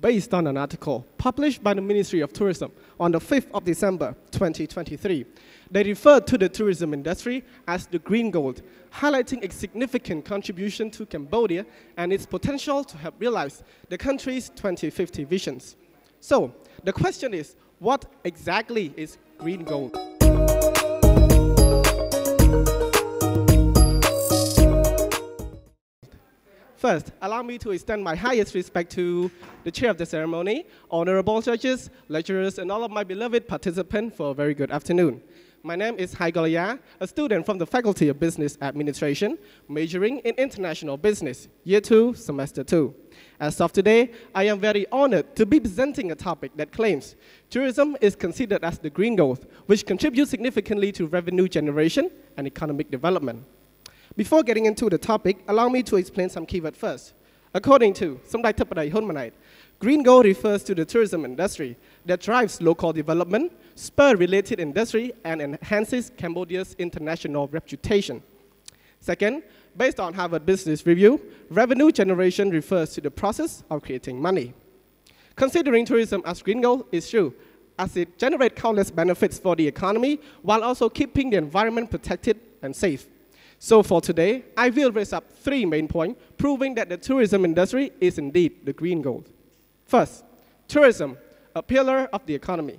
based on an article published by the Ministry of Tourism on the 5th of December 2023. They referred to the tourism industry as the green gold, highlighting a significant contribution to Cambodia and its potential to help realize the country's 2050 visions. So, the question is, what exactly is green gold? First, allow me to extend my highest respect to the chair of the ceremony, honorable judges, lecturers, and all of my beloved participants for a very good afternoon. My name is Hai Kollaya, a student from the Faculty of Business Administration, majoring in International Business, Year 2, Semester 2. As of today, I am very honored to be presenting a topic that claims tourism is considered as the green gold, which contributes significantly to revenue generation and economic development. Before getting into the topic, allow me to explain some keywords first. According to Samdech Thipadei Honmanite, green gold refers to the tourism industry that drives local development, spur related industry, and enhances Cambodia's international reputation. Second, based on Harvard Business Review, revenue generation refers to the process of creating money. Considering tourism as green gold is true, as it generates countless benefits for the economy while also keeping the environment protected and safe. So for today, I will raise up three main points proving that the tourism industry is indeed the green gold. First, tourism, a pillar of the economy.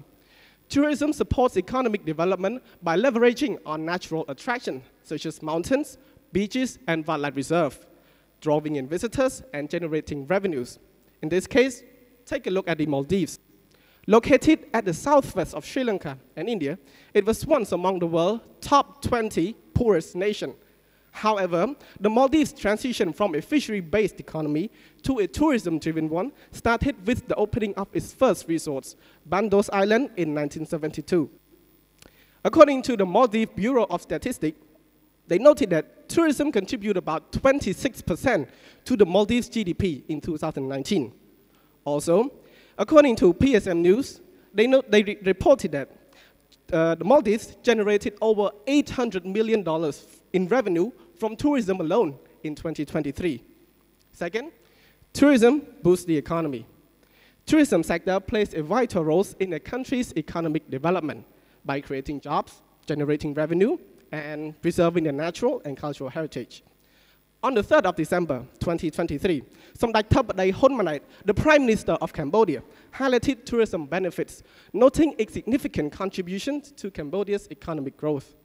Tourism supports economic development by leveraging on natural attractions such as mountains, beaches, and wildlife reserve, drawing in visitors and generating revenues. In this case, take a look at the Maldives. Located at the southwest of Sri Lanka and India, it was once among the world's top 20 poorest nations However, the Maldives' transition from a fishery-based economy to a tourism-driven one started with the opening of its first resorts, Bandos Island, in 1972. According to the Maldives Bureau of Statistics, they noted that tourism contributed about 26% to the Maldives' GDP in 2019. Also, according to PSM News, they, note, they re reported that uh, the Maldives generated over $800 million in revenue from tourism alone in 2023. Second, tourism boosts the economy. Tourism sector plays a vital role in a country's economic development by creating jobs, generating revenue, and preserving the natural and cultural heritage. On the 3rd of December 2023, Samdech Thipadei Honmanite, the Prime Minister of Cambodia, highlighted tourism benefits, noting its significant contribution to Cambodia's economic growth.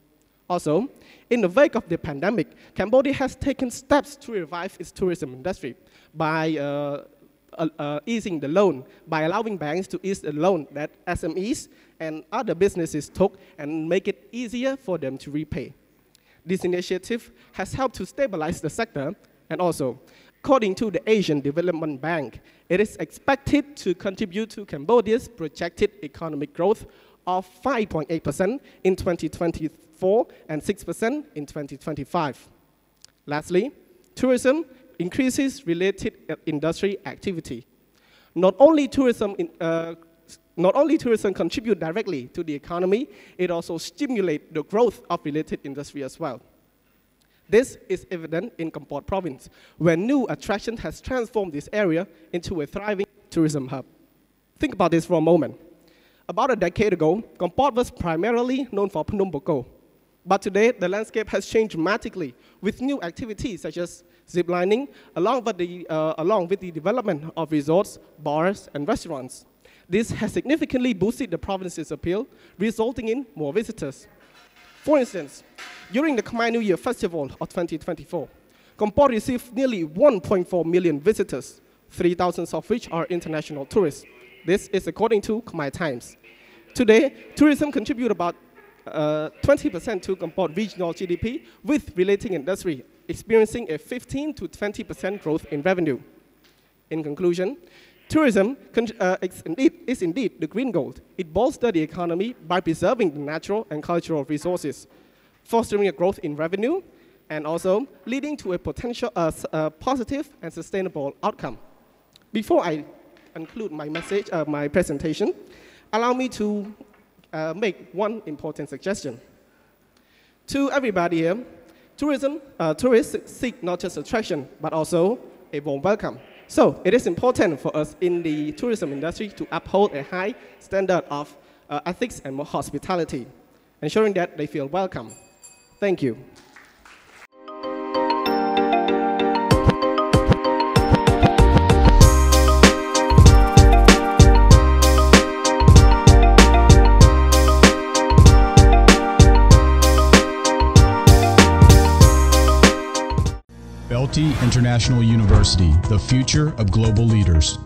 Also, in the wake of the pandemic, Cambodia has taken steps to revive its tourism industry by uh, uh, uh, easing the loan, by allowing banks to ease the loan that SMEs and other businesses took and make it easier for them to repay. This initiative has helped to stabilize the sector and also, according to the Asian Development Bank, it is expected to contribute to Cambodia's projected economic growth of 5.8% in 2024 and 6% in 2025. Lastly, tourism increases related uh, industry activity. Not only tourism in, uh, not only tourism contribute directly to the economy, it also stimulates the growth of related industry as well. This is evident in Kampot province, where new attraction has transformed this area into a thriving tourism hub. Think about this for a moment. About a decade ago, Kampot was primarily known for Phnom Bokor. But today, the landscape has changed dramatically with new activities such as ziplining, along with, the, uh, along with the development of resorts, bars, and restaurants. This has significantly boosted the province's appeal, resulting in more visitors. For instance, during the Khmer New Year Festival of 2024, Kampot received nearly 1.4 million visitors, 3,000 of which are international tourists. This is according to Khmer Times. Today, tourism contributes about 20% uh, to Kampot regional GDP, with relating industry experiencing a 15 to 20% growth in revenue. In conclusion, tourism uh, is, indeed, is indeed the green gold. It bolsters the economy by preserving the natural and cultural resources, fostering a growth in revenue, and also leading to a potential uh, uh, positive and sustainable outcome. Before I conclude my message, uh, my presentation, allow me to uh, make one important suggestion. To everybody here, tourism, uh, tourists seek not just attraction, but also a warm welcome. So it is important for us in the tourism industry to uphold a high standard of uh, ethics and hospitality, ensuring that they feel welcome. Thank you. BELTEI International University, the future of global leaders.